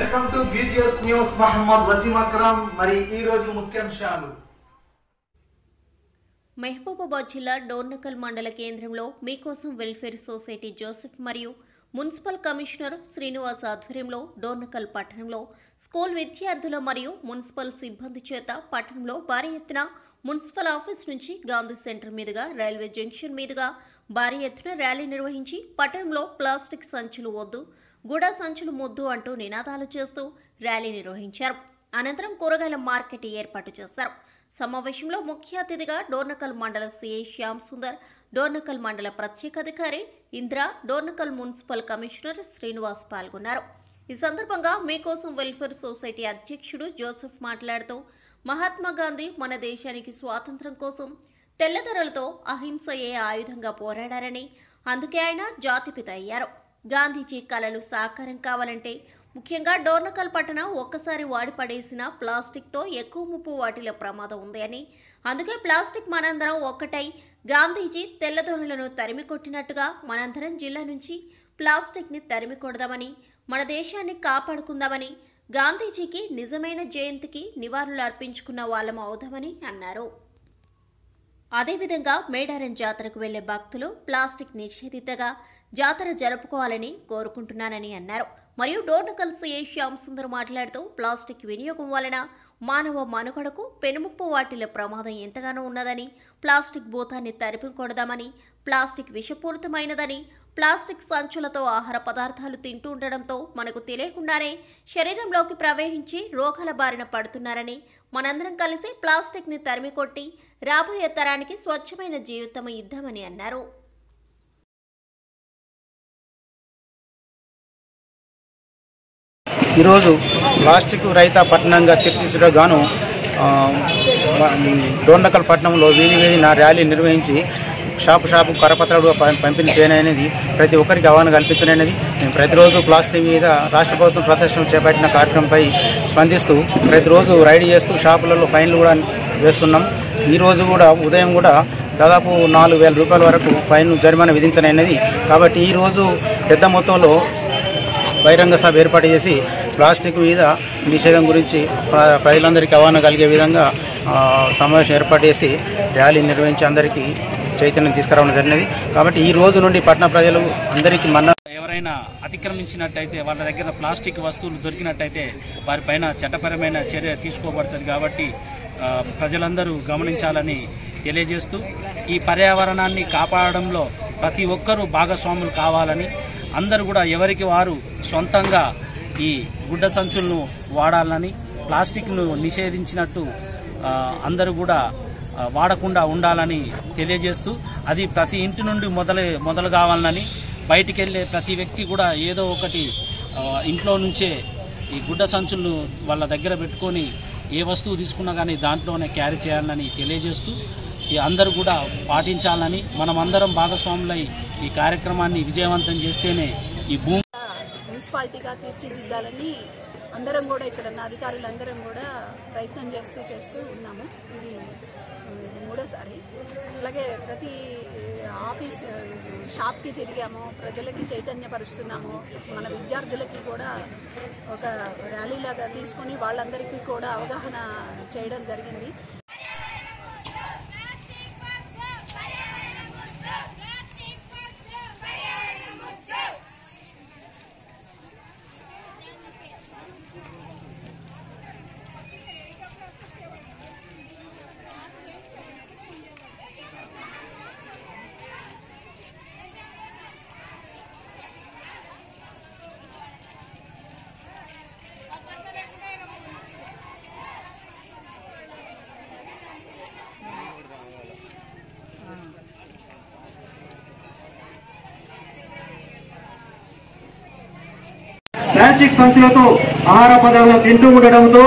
Welcome to BTS news Mohammed Waseem Akram మరి ఈ రోజు ముఖ్యాంశాలు. మహబూబాబాద్ జిల్లా డోర్నకల్ మండల కేంద్రంలో మీకోసం వెల్ఫేర్ సొసైటీ జోసెఫ్ మరియు మున్సిపల్ కమిషనర్ శ్రీనివాస్ ఆధ్వర్యంలో డోర్నకల్ పట్టణంలో స్కూల్ విద్యార్థుల మరియు మున్సిపల్ సిబ్బంది చేత పట్టణంలో భారీ ఎత్తున మున్సిపల్ ఆఫీస్ నుంచి గాంధీ సెంటర్ మీదుగా రైల్వే జంక్షన్ మీదుగా భారీ ఎత్తున ర్యాలీ నిర్వహించి పట్టణంలో ప్లాస్టిక్ సంచులు వద్దు గుడా సంచులు ముద్దు అంటూ నినాదాలు చేస్తూ ర్యాలీ నిర్వహించారు. అనంతరం కూరగాయల మార్కెట్ ఏర్పాటు చేశారు. సమావేశంలో ముఖ్య అతిథిగా డోర్నకల్ మండల సిఐ శ్యామ్ సుందర్ డోర్నకల్ మండల ప్రత్యేక అధికారి ఇంద్ర డోర్నకల్ మున్సిపల్ కమిషనర్ శ్రీనివాస్ పాల్గొన్నారు. ఈ సందర్భంగా మీకోసం వెల్ఫేర్ సొసైటీ అధ్యక్షుడు జోసెఫ్ మాట్లాడుతూ మహాత్మా గాంధీ మన దేశానికి స్వాతంత్రం కోసం తెల్లదొరలతో అహింసయే ఆయుధంగా పోరాడారని అందుకే ఆయన జాతిపిత అయ్యారు. గాంధీజీ కళలు సాకారం కావాలంటే ముఖ్యంగా డోర్నకల్ పట్టణ ఒక్కసారి వాడి పడేసిన ప్లాస్టిక్తో ఎక్కువ ముప్పు వాటిలో ప్రమాదం ఉంది అని అందుకే ప్లాస్టిక్ మనందరం ఒక్కటై గాంధీజీ తెల్లదొరలను తరిమి కొట్టినట్టుగా మనందరం జిల్లా నుంచి ప్లాస్టిక్ని తరిమి కొడదామని మన దేశాన్ని కాపాడుకుందామని గాంధీజీకి నిజమైన జయంతికి నివాళులు అర్పించుకున్న వాళ్ళం అవుదామని అన్నారు. అదేవిధంగా మేడారం జాతరకు వెళ్ళే భక్తులు ప్లాస్టిక్ నిషేధితగా జాతర జరుపుకోవాలని కోరుకుంటున్నానని అన్నారు. మరియు డోర్నకల్స్ ఏ శ్యామ్ సుందర్ మాట్లాడుతూ ప్లాస్టిక్ వినియోగం వలన మానవ మనుగడకు పెనుముప్పు వాటిల ప్రమాదం ఎంతగానో ఉన్నదని ప్లాస్టిక్ భూతాన్ని తరిపికొడదామని ప్లాస్టిక్ విషపూరితమైనదని ప్లాస్టిక్ సంచులతో ఆహార పదార్థాలు తింటూ ఉండడంతో మనకు తెలియకుండానే శరీరంలోకి ప్రవేశించి రోగాల బారిన పడుతున్నారని మనందరం కలిసి ప్లాస్టిక్ని తరిమి కొట్టి రాబోయే తరానికి స్వచ్ఛమైన జీవితం ఇద్దామని అన్నారు. ఈరోజు ప్లాస్టిక్ రహిత పట్టణంగా తీర్చిదిద్దడానికి గాను డోండకల్ పట్టణంలో వీధి వీధిన ర్యాలీ నిర్వహించి షాపు షాపు కరపత్రాలు పం- పంపిణీ చేయననేది ప్రతి ఒక్కరికి అవగాహన కల్పించననేది మేము ప్రతిరోజు ప్లాస్టిక్ మీద రాష్ట్ర ప్రభుత్వం ప్రదర్శన చేపట్టిన కార్యక్రమంపై స్పందిస్తూ ప్రతిరోజు రైడ్ చేస్తూ షాపులలో ఫైన్లు కూడా వేస్తున్నాం. ఈరోజు కూడా ఉదయం కూడా దాదాపు నాలుగు వేల రూపాయల వరకు ఫైన్ జరిమానా విధించనైనది కాబట్టి ఈరోజు పెద్ద మొత్తంలో బహిరంగ సభ ఏర్పాటు చేసి ప్లాస్టిక్ మీద నిషేధం గురించి ప్ర- ప్రజలందరికీ అవగాహన కలిగే విధంగా సమావేశం ఏర్పాటు చేసి ర్యాలీ నిర్వహించి అందరికీ చైతన్యం తీసుకురావడం జరిగినది. కాబట్టి ఈ రోజు నుండి పట్టణ ప్రజలు అందరికీ మన్న ఎవరైనా అతిక్రమించినట్టయితే వాళ్ళ దగ్గర ప్లాస్టిక్ వస్తువులు దొరికినట్టయితే వారిపైన చట్టపరమైన చర్య తీసుకోబడుతుంది కాబట్టి ప్రజలందరూ గమనించాలని తెలియజేస్తూ ఈ పర్యావరణాన్ని కాపాడడంలో ప్రతి ఒక్కరూ భాగస్వాములు కావాలని అందరూ కూడా ఎవరికి వారు సొంతంగా ఈ గుడ్డ సంచులను వాడాలని ప్లాస్టిక్ను నిషేధించినట్టు అందరూ కూడా వాడకుండా ఉండాలని తెలియజేస్తూ అది ప్రతి ఇంటి నుండి మొదలు మొదలు కావాలని బయటికి వెళ్ళే ప్రతి వ్యక్తి కూడా ఏదో ఒకటి ఇంట్లో నుంచే ఈ గుడ్డ సంచులను వాళ్ళ దగ్గర పెట్టుకొని ఏ వస్తువు తీసుకున్నా కానీ దాంట్లోనే క్యారీ చేయాలని తెలియజేస్తూ అందరూ కూడా పాటించాలని మనం అందరం భాగస్వాములై ఈ కార్యక్రమాన్ని విజయవంతం చేస్తేనే ఈ భూమి మున్సిపాలిటీగా తీర్చిదిద్దాలని అందరం కూడా ఇక్కడ ఉన్న అధికారులందరం కూడా ప్రయత్నం చేస్తూ చేస్తూ ఉన్నాము. ఇది మూడోసారి. అలాగే ప్రతి ఆఫీస్ షాప్కి తిరిగాము ప్రజలకి చైతన్యపరుస్తున్నాము. మన విద్యార్థులకి కూడా ఒక ర్యాలీలాగా తీసుకొని వాళ్ళందరికీ కూడా అవగాహన చేయడం జరిగింది. ప్లాస్టిక్ సంచులతో ఆహార పదార్థాలు తింటూ ఉండడంతో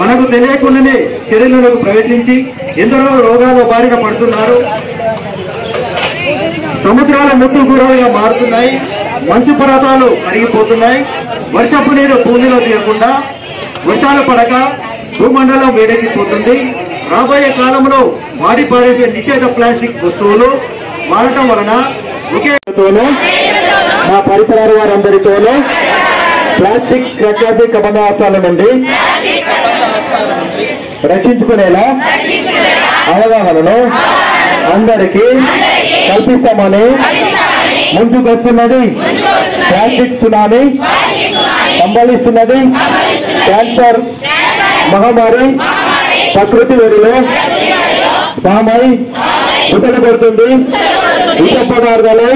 మనకు తెలియకుండానే శరీరంలోకి ప్రవేశించి ఎందరో రోగాలు బారిన పడుతున్నారు. సముద్రాల ముద్దు గురాలుగా మారుతున్నాయి. మంచు పర్వతాలు కరిగిపోతున్నాయి వర్షపు నీరు భూమిలో తీయకుండా వర్షాలు పడక భూమండలం వేడెక్కిపోతుంది. రాబోయే కాలంలో వాడి పారేసే నిషేధ ప్లాస్టిక్ వస్తువులు వాడటం వలన ఒకే మా పరిసరాల వారందరితోనూ ప్లాస్టిక్ ప్రత్యార్థి కబంధాల నుండి రక్షించుకునేలా అవగాహనను అందరికీ కల్పిస్తామని ముందుకొస్తున్నది ప్లాస్టిక్ సునామీ సంభవిస్తున్నది క్యాన్సర్ మహమ్మారి ప్రకృతి వేడిలో పామై ఉతక పడుతుంది విష పదార్థాలై